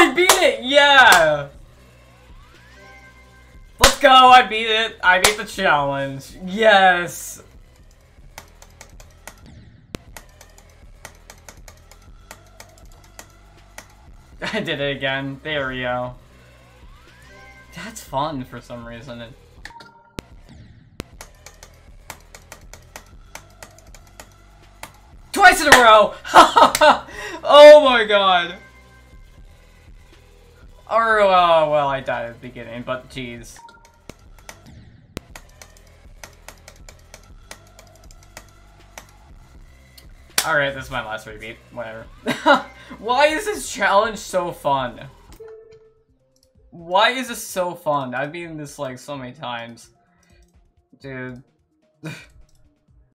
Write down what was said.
I beat it! Yeah! Let's go, I beat it. I beat the challenge. Yes! I did it again. There we go. That's fun for some reason. Twice in a row! oh my god! Or, uh, well, I died at the beginning, but jeez. Alright, this is my last repeat. Whatever. Why is this challenge so fun? Why is this so fun? I've been this like so many times. Dude.